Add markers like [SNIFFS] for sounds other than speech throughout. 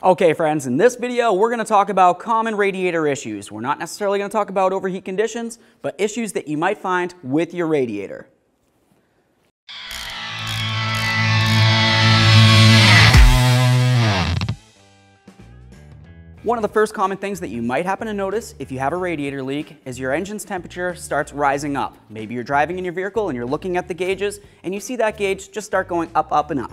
Okay friends, in this video we're going to talk about common radiator issues. We're not necessarily going to talk about overheat conditions, but issues that you might find with your radiator. One of the first common things that you might happen to notice if you have a radiator leak is your engine's temperature starts rising up. Maybe you're driving in your vehicle and you're looking at the gauges and you see that gauge just start going up, up, and up.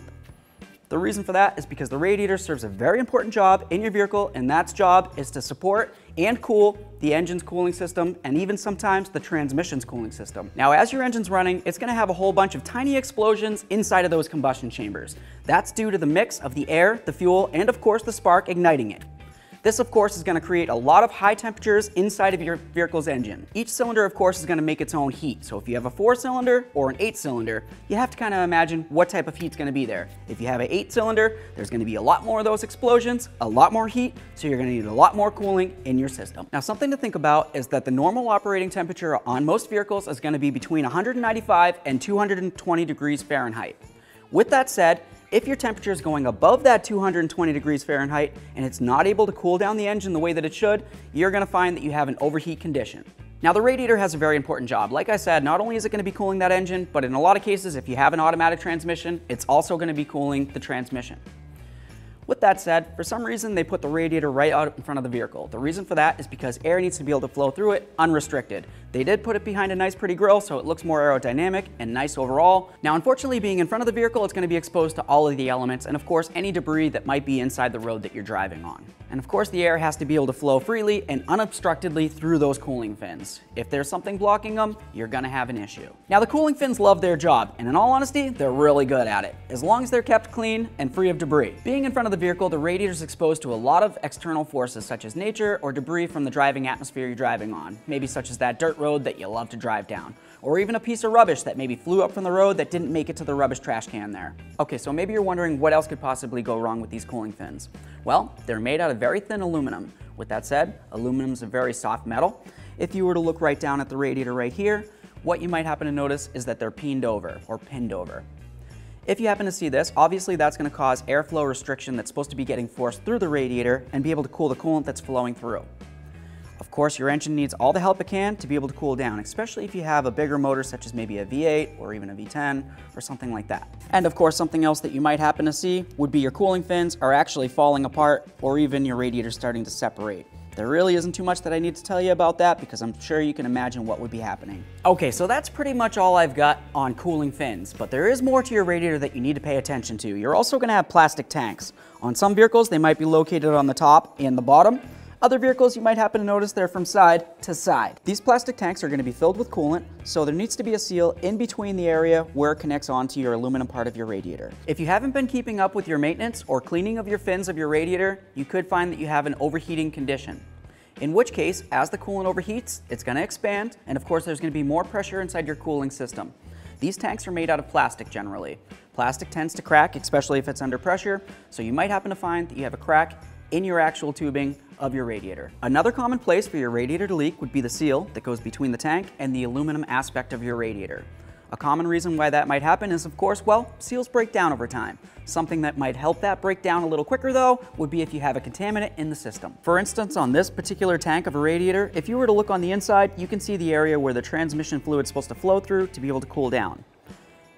The reason for that is because the radiator serves a very important job in your vehicle and that job is to support and cool the engine's cooling system and even sometimes the transmission's cooling system. Now as your engine's running, it's gonna have a whole bunch of tiny explosions inside of those combustion chambers. That's due to the mix of the air, the fuel, and of course the spark igniting it. This, of course, is going to create a lot of high temperatures inside of your vehicle's engine. Each cylinder, of course, is going to make its own heat. So if you have a four cylinder or an eight cylinder, you have to kind of imagine what type of heat's going to be there. If you have an eight cylinder, there's going to be a lot more of those explosions, a lot more heat, so you're going to need a lot more cooling in your system. Now, something to think about is that the normal operating temperature on most vehicles is going to be between 195 and 220 degrees Fahrenheit. With that said, if your temperature is going above that 220 degrees Fahrenheit and it's not able to cool down the engine the way that it should, you're gonna find that you have an overheat condition. Now the radiator has a very important job. Like I said, not only is it gonna be cooling that engine, but in a lot of cases, if you have an automatic transmission, it's also gonna be cooling the transmission. With that said, for some reason they put the radiator right out in front of the vehicle. The reason for that is because air needs to be able to flow through it unrestricted. They did put it behind a nice pretty grill so it looks more aerodynamic and nice overall. Now unfortunately being in front of the vehicle it's going to be exposed to all of the elements and of course any debris that might be inside the road that you're driving on. And of course the air has to be able to flow freely and unobstructedly through those cooling fins. If there's something blocking them, you're going to have an issue. Now the cooling fins love their job and in all honesty they're really good at it as long as they're kept clean and free of debris. Being in front of the vehicle the radiator is exposed to a lot of external forces such as nature or debris from the driving atmosphere you're driving on, maybe such as that dirt road that you love to drive down, or even a piece of rubbish that maybe flew up from the road that didn't make it to the rubbish trash can there. Okay, so maybe you're wondering what else could possibly go wrong with these cooling fins. Well, they're made out of very thin aluminum. With that said, aluminum is a very soft metal. If you were to look right down at the radiator right here, what you might happen to notice is that they're peened over or pinned over. If you happen to see this, obviously that's going to cause airflow restriction that's supposed to be getting forced through the radiator and be able to cool the coolant that's flowing through. Of course, your engine needs all the help it can to be able to cool down, especially if you have a bigger motor such as maybe a V8 or even a V10 or something like that. And of course, something else that you might happen to see would be your cooling fins are actually falling apart or even your radiator starting to separate. There really isn't too much that I need to tell you about that because I'm sure you can imagine what would be happening. Okay, so that's pretty much all I've got on cooling fins, but there is more to your radiator that you need to pay attention to. You're also gonna have plastic tanks. On some vehicles, they might be located on the top and the bottom, other vehicles you might happen to notice they're from side to side. These plastic tanks are going to be filled with coolant, so there needs to be a seal in between the area where it connects onto your aluminum part of your radiator. If you haven't been keeping up with your maintenance or cleaning of your fins of your radiator, you could find that you have an overheating condition. In which case, as the coolant overheats, it's going to expand, and of course there's going to be more pressure inside your cooling system. These tanks are made out of plastic generally. Plastic tends to crack, especially if it's under pressure, so you might happen to find that you have a crack in your actual tubing of your radiator. Another common place for your radiator to leak would be the seal that goes between the tank and the aluminum aspect of your radiator. A common reason why that might happen is, of course, well, seals break down over time. Something that might help that break down a little quicker, though, would be if you have a contaminant in the system. For instance, on this particular tank of a radiator, if you were to look on the inside, you can see the area where the transmission fluid is supposed to flow through to be able to cool down.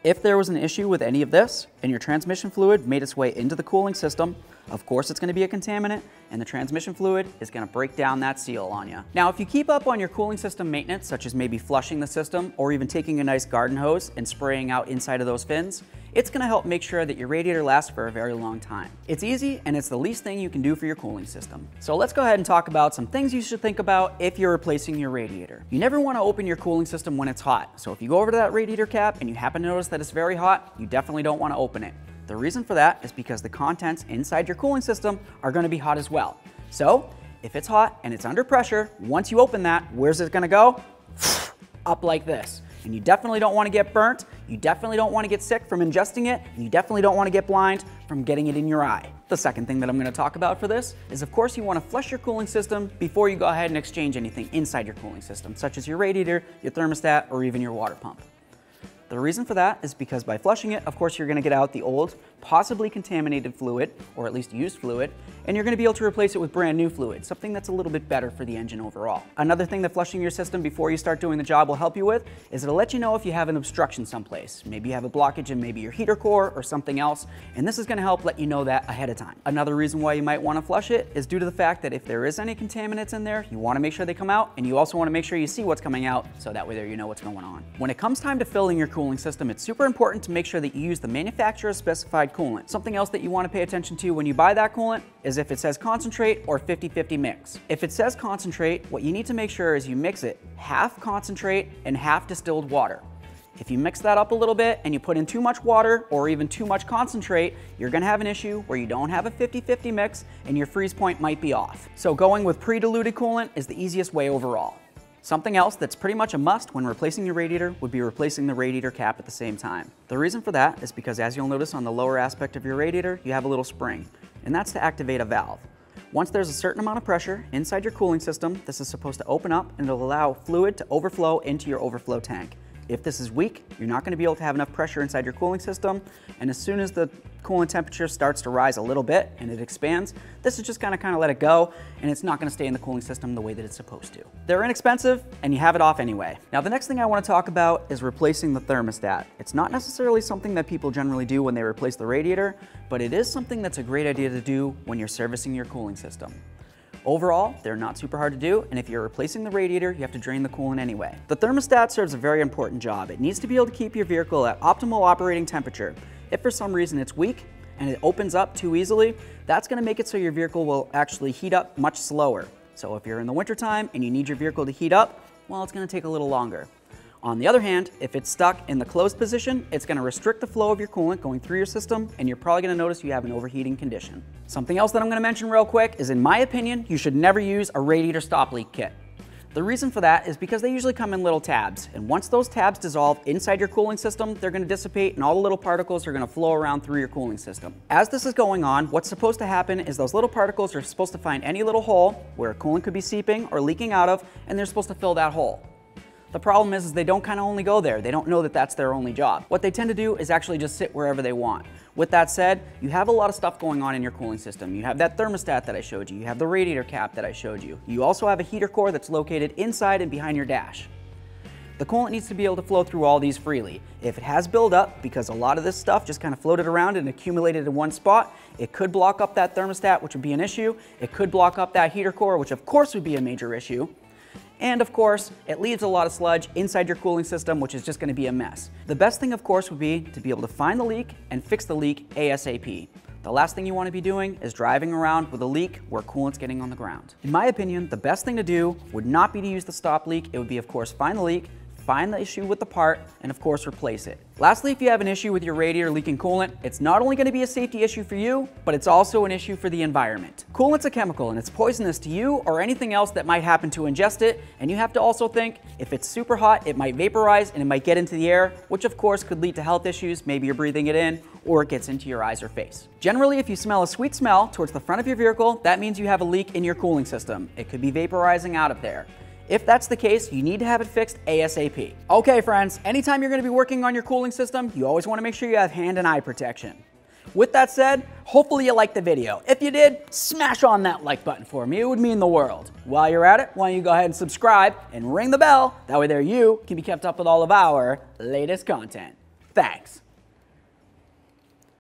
If there was an issue with any of this and your transmission fluid made its way into the cooling system, of course it's going to be a contaminant and the transmission fluid is going to break down that seal on you. Now if you keep up on your cooling system maintenance, such as maybe flushing the system or even taking a nice garden hose and spraying out inside of those fins, it's to help make sure that your radiator lasts for a very long time. It's easy and it's the least thing you can do for your cooling system. So let's go ahead and talk about some things you should think about if you're replacing your radiator. You never want to open your cooling system when it's hot. So if you go over to that radiator cap and you happen to notice that it's very hot, you definitely don't want to open it. The reason for that is because the contents inside your cooling system are going to be hot as well. So if it's hot and it's under pressure, once you open that, where's it going to go? [SNIFFS] Up like this. And you definitely don't want to get burnt. You definitely don't want to get sick from ingesting it. And you definitely don't want to get blind from getting it in your eye. The second thing that I'm going to talk about for this is, of course, you want to flush your cooling system before you go ahead and exchange anything inside your cooling system, such as your radiator, your thermostat, or even your water pump. The reason for that is because by flushing it, of course, you're gonna get out the old possibly contaminated fluid, or at least used fluid, and you're gonna be able to replace it with brand new fluid, something that's a little bit better for the engine overall. Another thing that flushing your system before you start doing the job will help you with is it'll let you know if you have an obstruction someplace. Maybe you have a blockage in maybe your heater core or something else, and this is gonna help let you know that ahead of time. Another reason why you might wanna flush it is due to the fact that if there is any contaminants in there, you wanna make sure they come out, and you also wanna make sure you see what's coming out, so that way there you know what's going on. When it comes time to filling your cooling system, it's super important to make sure that you use the manufacturer's specified coolant. Something else that you wanna pay attention to when you buy that coolant is if it says concentrate or 50-50 mix. If it says concentrate, what you need to make sure is you mix it half concentrate and half distilled water. If you mix that up a little bit and you put in too much water or even too much concentrate, you're gonna have an issue where you don't have a 50-50 mix and your freeze point might be off. So going with pre-diluted coolant is the easiest way overall. Something else that's pretty much a must when replacing your radiator would be replacing the radiator cap at the same time. The reason for that is because as you'll notice on the lower aspect of your radiator, you have a little spring, and that's to activate a valve. Once there's a certain amount of pressure inside your cooling system, this is supposed to open up and it'll allow fluid to overflow into your overflow tank. If this is weak, you're not gonna be able to have enough pressure inside your cooling system. And as soon as the coolant temperature starts to rise a little bit and it expands, this is just gonna kind of let it go and it's not gonna stay in the cooling system the way that it's supposed to. They're inexpensive and you have it off anyway. Now the next thing I wanna talk about is replacing the thermostat. It's not necessarily something that people generally do when they replace the radiator, but it is something that's a great idea to do when you're servicing your cooling system. Overall, they're not super hard to do, and if you're replacing the radiator, you have to drain the coolant anyway. The thermostat serves a very important job. It needs to be able to keep your vehicle at optimal operating temperature. If for some reason it's weak and it opens up too easily, that's gonna make it so your vehicle will actually heat up much slower. So if you're in the wintertime and you need your vehicle to heat up, well, it's gonna take a little longer. On the other hand, if it's stuck in the closed position, it's gonna restrict the flow of your coolant going through your system, and you're probably gonna notice you have an overheating condition. Something else that I'm gonna mention real quick is in my opinion, you should never use a radiator stop leak kit. The reason for that is because they usually come in little tabs, and once those tabs dissolve inside your cooling system, they're gonna dissipate and all the little particles are gonna flow around through your cooling system. As this is going on, what's supposed to happen is those little particles are supposed to find any little hole where coolant could be seeping or leaking out of, and they're supposed to fill that hole. The problem is, is they don't kind of only go there. They don't know that that's their only job. What they tend to do is actually just sit wherever they want. With that said, you have a lot of stuff going on in your cooling system. You have that thermostat that I showed you. You have the radiator cap that I showed you. You also have a heater core that's located inside and behind your dash. The coolant needs to be able to flow through all these freely. If it has buildup, because a lot of this stuff just kind of floated around and accumulated in one spot, it could block up that thermostat, which would be an issue. It could block up that heater core, which of course would be a major issue. And of course, it leaves a lot of sludge inside your cooling system, which is just gonna be a mess. The best thing, of course, would be to be able to find the leak and fix the leak ASAP. The last thing you wanna be doing is driving around with a leak where coolant's getting on the ground. In my opinion, the best thing to do would not be to use the stop leak. It would be, of course, find the leak, find the issue with the part, and of course replace it. Lastly, if you have an issue with your radiator leaking coolant, it's not only gonna be a safety issue for you, but it's also an issue for the environment. Coolant's a chemical and it's poisonous to you or anything else that might happen to ingest it, and you have to also think, if it's super hot, it might vaporize and it might get into the air, which of course could lead to health issues, maybe you're breathing it in, or it gets into your eyes or face. Generally, if you smell a sweet smell towards the front of your vehicle, that means you have a leak in your cooling system. It could be vaporizing out of there. If that's the case, you need to have it fixed ASAP. Okay friends, anytime you're gonna be working on your cooling system, you always wanna make sure you have hand and eye protection. With that said, hopefully you liked the video. If you did, smash on that like button for me. It would mean the world. While you're at it, why don't you go ahead and subscribe and ring the bell. That way there you can be kept up with all of our latest content. Thanks.